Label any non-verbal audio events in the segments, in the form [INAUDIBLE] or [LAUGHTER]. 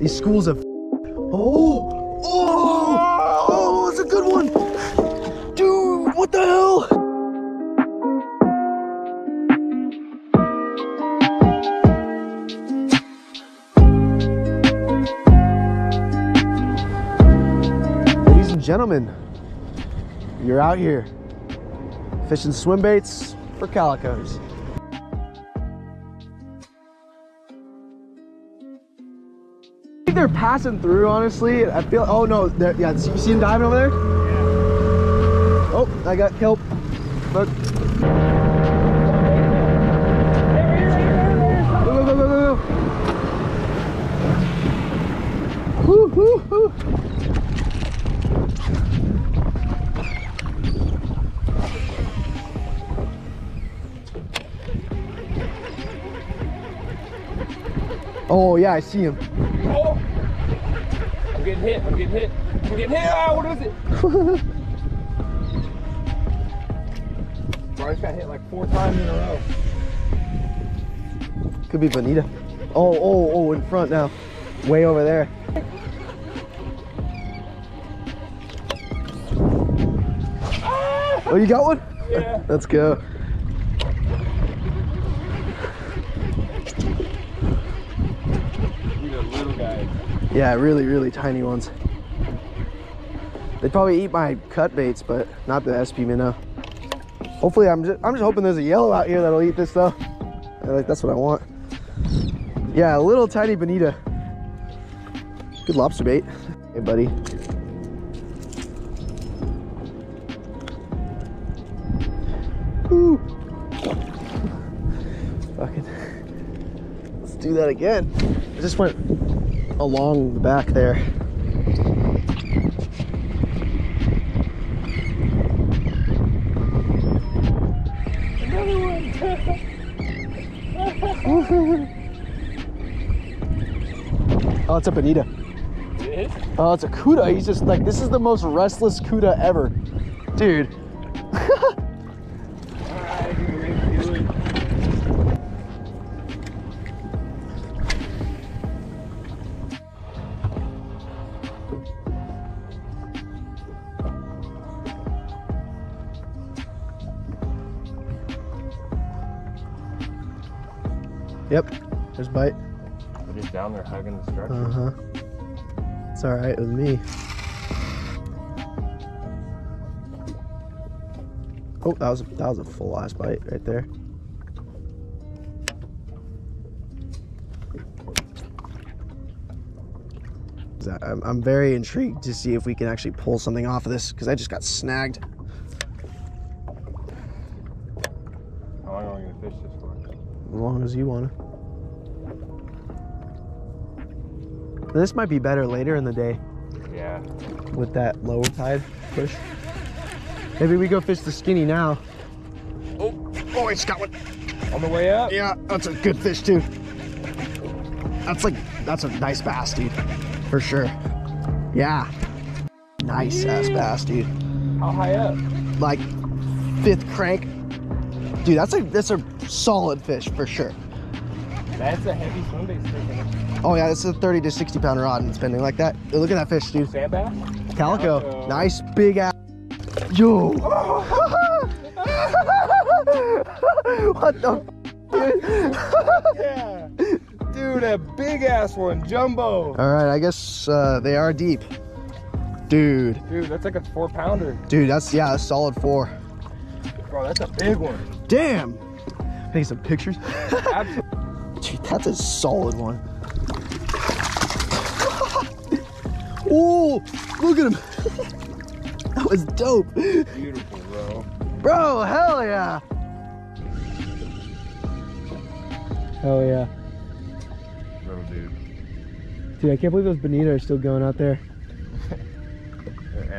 These schools of. Oh, oh, oh, it's a good one, dude. What the hell? Ladies and gentlemen, you're out here fishing swim baits for calicos. Think they're passing through, honestly. I feel, oh no, yeah, you see them diving over there? Yeah. Oh, I got kelp. Look. Go, go, go, go, go, go. Woo, woo, woo. Oh yeah, I see him. Oh! I'm getting hit. I'm getting hit. I'm getting hit. Ah, what is it? [LAUGHS] Bro, I just got hit like four times in a row. Could be Bonita. Oh, oh, oh, in front now. Way over there. Oh, you got one? Yeah. Let's go. These are little guys. Yeah, really, really tiny ones. They'd probably eat my cut baits, but not the SP minnow. Hopefully, I'm just, I'm just hoping there's a yellow out here that'll eat this stuff. Like that's what I want. Yeah, a little tiny bonita. Good lobster bait. Hey, buddy. Woo. Fucking. Let's do that again. I just went along the back there. [LAUGHS] oh, it's a bonita. It? Oh, it's a cuda. He's just like, this is the most restless cuda ever. Dude. [LAUGHS] There's bite. They're just down there hugging the structure. Uh huh. It's all right with me. Oh, that was a, that was a full ass bite right there. I'm, I'm very intrigued to see if we can actually pull something off of this because I just got snagged. How long are we gonna fish this for? As long as you want This might be better later in the day. Yeah. with that lower tide push. Maybe we go fish the skinny now. Oh, oh, it's got one. On the way up? Yeah, that's a good fish too. That's like, that's a nice bass, dude. For sure. Yeah. Nice ass bass, dude. How high up? Like fifth crank. Dude, that's a that's a solid fish for sure. That's a heavy swim bait stick. Oh yeah, it's a 30 to 60 pound rod and spinning like that. Look at that fish, dude. Sand bass? Calico. Calico. Nice big ass. Yo. [LAUGHS] what the f- dude? Yeah. [LAUGHS] Dude, a big ass one, jumbo. All right, I guess uh, they are deep. Dude, Dude, that's like a four pounder. dude, that's yeah, a solid four. Bro, that's a big one. Damn. Take some pictures. [LAUGHS] Absolutely. Dude, that's a solid one. [LAUGHS] oh, look at him. [LAUGHS] that was dope. Beautiful, bro. Bro, hell yeah. Hell yeah. Little dude. Dude, I can't believe those bonita are still going out there.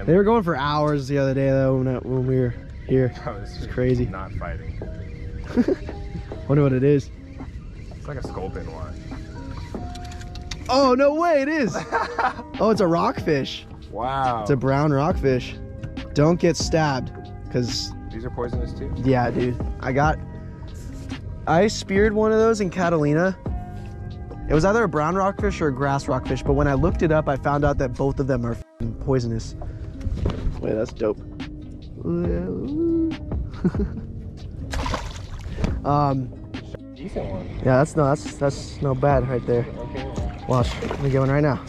They were going for hours the other day though when, I, when we were here. Bro, this is crazy. Not fighting. [LAUGHS] Wonder what it is. It's like a sculpin wash. Oh, no way, it is. [LAUGHS] oh, it's a rockfish. Wow. It's a brown rockfish. Don't get stabbed, because, These are poisonous too? yeah, dude, I got, I speared one of those in Catalina, It was either a brown rockfish or a grass rockfish, but when I looked it up, I found out that both of them are poisonous. Wait, that's dope. [LAUGHS] um, Decent one. yeah, that's no, that's that's no bad right there. Okay. Watch, let me get one right now.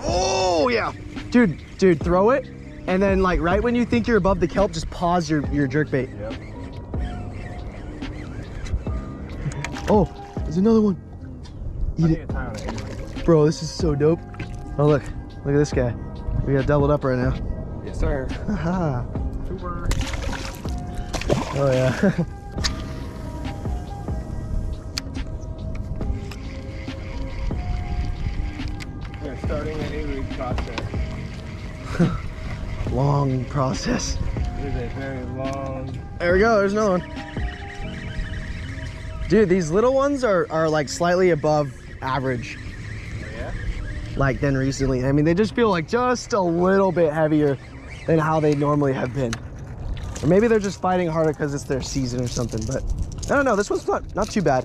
Oh yeah, dude, dude, throw it, and then like right when you think you're above the kelp, just pause your your jerk bait. Yep. Oh, there's another one. Eat it, bro. This is so dope. Oh look, look at this guy. We got doubled up right now. Yes, sir. [LAUGHS] Haha. Oh yeah. [LAUGHS] Long process. It is a very long. There we go. There's another one. Dude, these little ones are are like slightly above average. Yeah. like than recently. I mean, they just feel like just a little bit heavier than how they normally have been. Or maybe they're just fighting harder because it's their season or something. But I don't know. This one's not not too bad.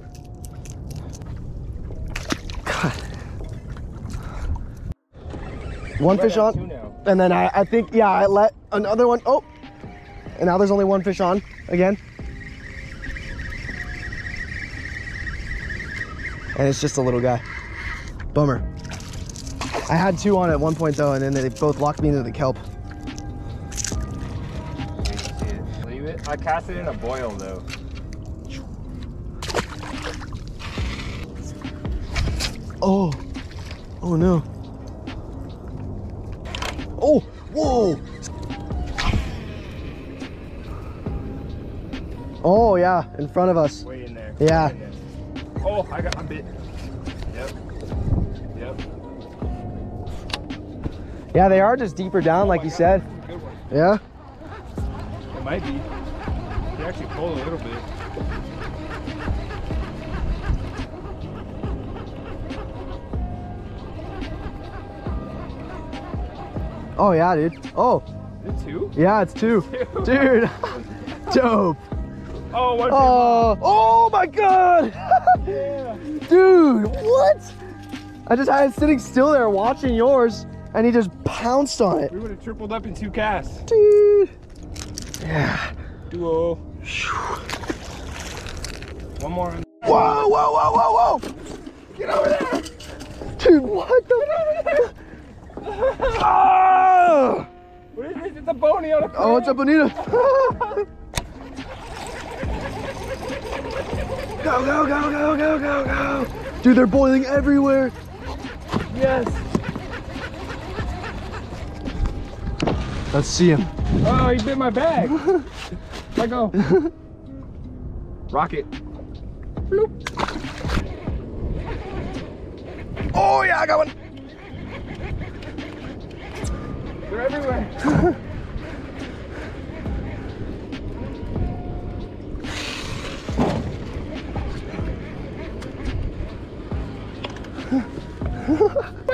God. One fish on. And then I, I think yeah I let another one. Oh, and now there's only one fish on again. And it's just a little guy. Bummer. I had two on at one point though, and then they both locked me into the kelp. Leave it. I cast it in a boil though. Oh, oh no. Whoa. Oh yeah, in front of us. Way in there. Yeah. In there. Oh, I got a bit. Yep. Yep. Yeah, they are just deeper down, like Oh, you I got said. Yeah. It might be. They actually pulled a little bit. Oh yeah, dude. Oh, Is it two? yeah, it's two. Two. [LAUGHS] Dude, [LAUGHS] dope. Oh, Oh, oh my god. [LAUGHS] Yeah. Dude, what? I just had it sitting still there watching yours, and he just pounced on it. We would have tripled up in two casts. Dude. Yeah. Duo. One more. Whoa, whoa, whoa, whoa, whoa. Get over there. Dude, what the? Oh, a Oh, what's up, Bonita? go, go, go, go, go, go, go. Dude, they're boiling everywhere. Yes. Let's see him. Oh, he bit my bag. [LAUGHS] Let go. Rocket. Oh, yeah, I got one. They're everywhere. [LAUGHS]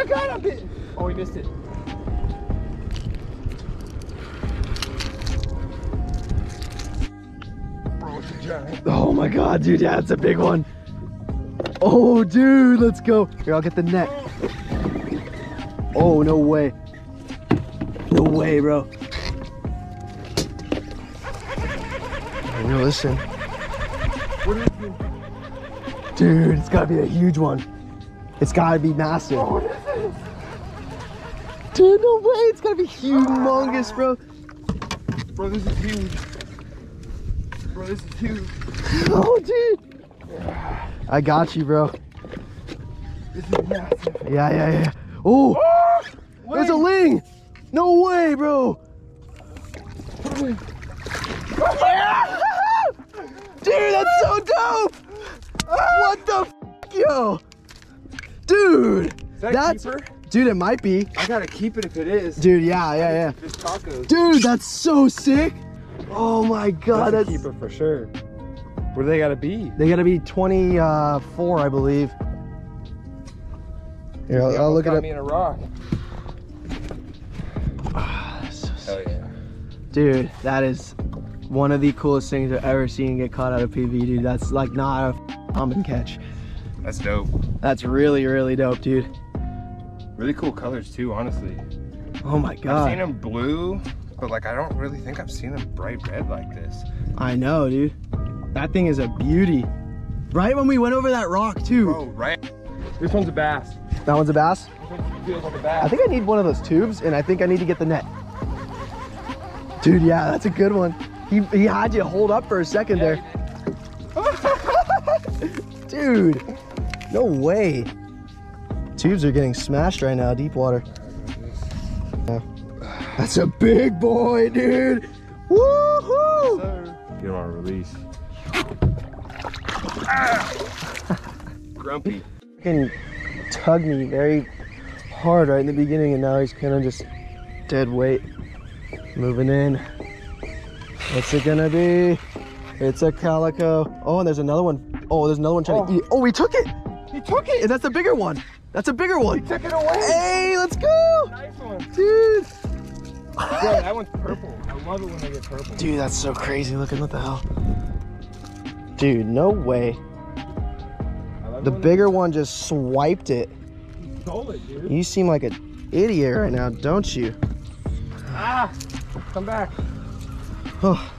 God, I bit. Oh, he missed it. Oh, bro, oh, it's a giant. Oh my god, dude, yeah, it's a big one. Oh, dude, let's go. Here, I'll get the net. Oh, no way. No way, bro. Is it? Dude, it's gotta be a huge one. It's gotta be massive. Oh, what is it? Dude, no way, it's gotta be humongous, bro. Bro, this is huge. Bro, this is huge. [LAUGHS] Oh, dude. I got you, bro. This is massive. Yeah, yeah, yeah. Oh, there's a ling. No way, bro. [LAUGHS] Dude, that's so dope. Ah! What the f yo? Dude, Is that that's a keeper? dude, it might be. I gotta keep it if it is. Dude, yeah, yeah, yeah. This tacos. Dude, that's so sick. Oh my god, That's a that's keeper for sure. Where do they gotta be? they gotta be 24, I believe. Here, I'll, They I'll almost look it got up. me in a rock. Hell yeah. Dude, that is one of the coolest things I've ever seen get caught out of PV, dude. That's like not a common catch. That's dope. That's really, really dope, dude. Really cool colors too, honestly. Oh my God. I've seen them blue, but like I don't really think I've seen them bright red like this. I know, dude. That thing is a beauty. Right when we went over that rock, too. Bro, right? This one's a bass. That one's a bass. This one feels like a I think I need one of those tubes, and I think I need to get the net. Dude, yeah, that's a good one. He, he had you hold up for a second there. [LAUGHS] Dude, no way. Tubes are getting smashed right now, deep water. Yeah. [SIGHS] That's a big boy, dude. Woohoo! Get him on release. [LAUGHS] Grumpy. Fucking tugged me very hard right in the beginning, and now he's kind of just dead weight. Moving in. What's it gonna be? It's a calico. Oh, and there's another one. Oh, there's another one trying to Oh. eat. Oh, we took it. He took it! And that's a bigger one. That's a bigger one. He took it away! Hey, let's go, Nice one. dude. Yeah, that one's purple. I love it when they get purple. Dude, that's so crazy looking. What the hell? Dude, no way. The bigger one just swiped it. it, dude. You seem like an idiot right now, don't you? Ah! Come back. Oh,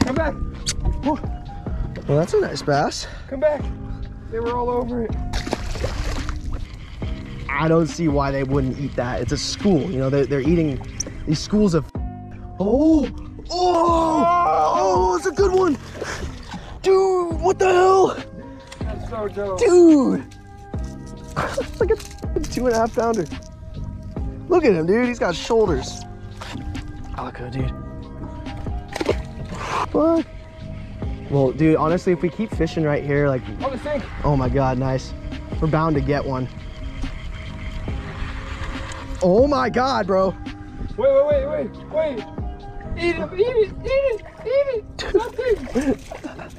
Come back. well, that's a nice bass. Come back. They were all over it. I don't see why they wouldn't eat that. It's a school, you know, they're, they're eating these schools of. Oh, oh, oh, it's a good one. Dude, what the hell? That's so dope. Dude. it's like a two and a half pounder. Look at him, dude. He's got shoulders. Calico, dude. Fuck. Well, dude, honestly, if we keep fishing right here, like, Oh, oh my god, nice. We're bound to get one. Oh my god, bro. Wait, wait, wait, wait, wait. Eat it, eat it, eat it, eat it. [LAUGHS] Nothing.